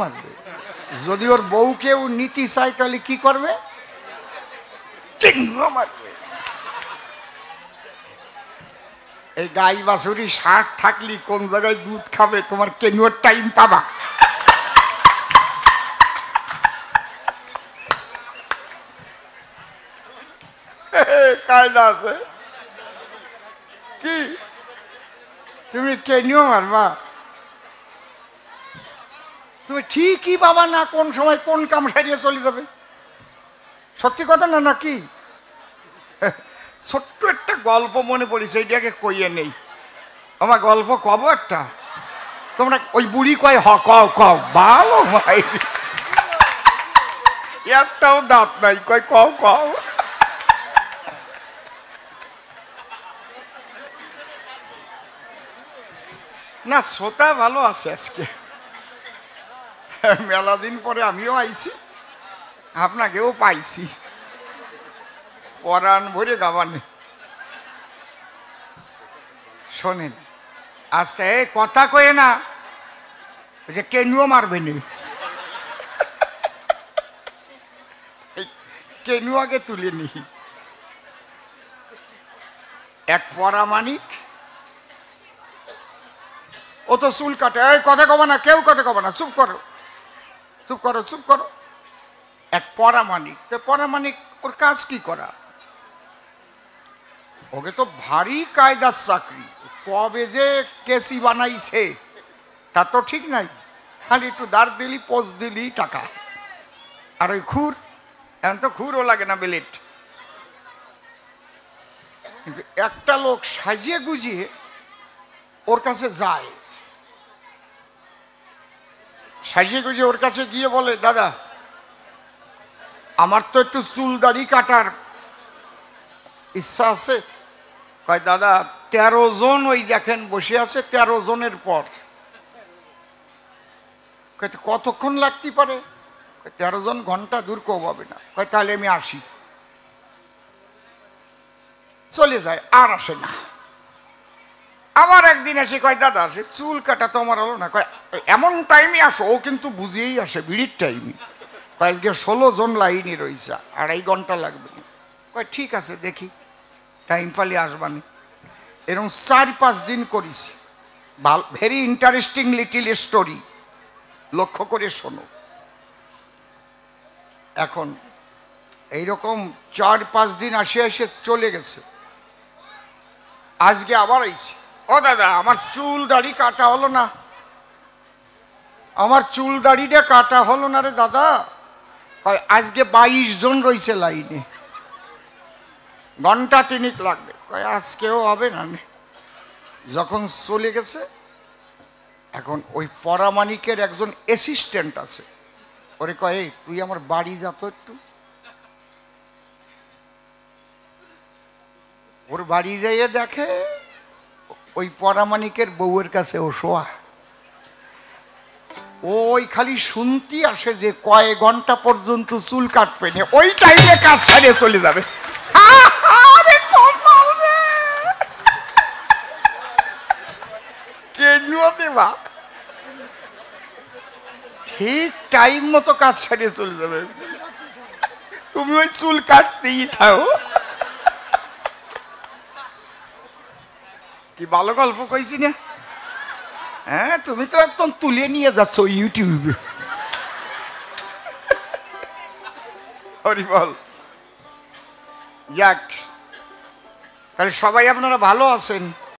মারবে। যদি ওর বউ কেউ নীতি চায়, তাহলে কি করবে? মারবে। এই গাই বাছুরি ষাট থাকলি কোন জায়গায় দুধ খাবে? তোমার কেনুয়ার টাইম পাবা। কায়দা আছে। কি? তুমি কেনিও মারবা? তুমি ঠিকই বাবা না কোন সময় কোন কাম সারিয়ে চলে যাবে? সত্যি কথা না নাকি ছোট্ট একটা গল্প মনে পড়েছে এইটাকে কইয়ে নেই। আমার গল্প কব একটা? তোমরা ওই বুড়ি কয়, হ কও কও ভালো ভাই। একটাও দাঁত নাই, কয় কও কও না, শ্রোতা ভালো আছে আজকে। মেলা দিন পরে আমিও আইছি, আপনাকেও পাইছি। পরাণ ভরে গাবানে শোনেন, আজকে কথা কয়ে না যে কেনুও মারবে নি। আগে তুলে নি। এক পরামানিক ও তো চুল কাটে। এই কথা কব না, কেউ কথা কব না, চুপ করো। চুপ করো চুপ করো। এক পরামানিক তো পরামানিক ওর কাজ কি করা? ওকে তো ভারী কায়দার চাকরি। কবে যে কেসি বানাইছে, তা তো ঠিক নাই। খালি একটু দাঁড় দিলি, পোজ দিলি, টাকা। আর ওই খুর, এখন তো খুরও লাগে না বেলেট। কিন্তু একটা লোক সাজিয়ে গুজিয়ে ওর কাছে যায়। সাজিয়ে গুজিয়ে ওর কাছে গিয়ে বলে, দাদা, আমার তো একটু চুল দাড়ি কাটার ইচ্ছা আছে। কয়, দাদা, তেরো জন ওই দেখেন বসে আছে, তেরো জনের পর। কতক্ষণ লাগতে পারে? তেরো জন ঘণ্টা দূর কেউ পাবে না। কয়, তাহলে আমি আসি। চলে যায়, আর আসে না। আবার একদিন এসে কয়, দাদা আসে চুল কাটা তো আমার হলো না। কয়, এমন টাইমে আসো, ও কিন্তু বুঝিয়েই আসে, বিড়ির টাইমে কয়, আজকে ষোলো জন লাইনে রয়েছে আড়াই ঘণ্টা লাগবে। কয়, ঠিক আছে, দেখি টাইম পালি আসবানি এরকম চার পাঁচ দিন করেছি। ভেরি ইন্টারেস্টিং লিটিল স্টোরি লক্ষ্য করে শোনো। এখন, এইরকম চার পাঁচ দিন আসে এসে চলে গেছে। আজকে আবার আইছে। ও দাদা আমার চুল দাড়ি কাটা হলো না। আমার চুল দাড়িটা কাটা হলো না রে দাদা। আজকে বাইশ জন রয়েছে লাইনে। ঘণ্টা তিনিক লাগবে। আজকেও হবে না। যখন চলে গেছে এখন ওই পরামানিকের একজন অ্যাসিস্ট্যান্ট আছে। ওরে কয় "এই, তুই আমার বাড়ি যা তো একটু। ওর বাড়ি যাইয়ে দেখে ওই পরামানিকের বউয়ের কাছে ও শোয়া। ওই খালি শুনতি আসে যে কয় ঘণ্টা পর্যন্ত চুল কাটবে না ওই টাইমে কাজ ছাড়িয়ে চলে যাবে। ঠিক টাইম মতো কাজ ছাড়িয়ে চলে যাবে। তুমি ওই চুল কাটতেই থাও কি ভালো গল্প কইছি না? হ্যাঁ তুমি তো একদম তুলে নিয়ে যাচ্ছ ইউটিউবে। হরি বল। তাহলে সবাই আপনারা ভালো আছেন?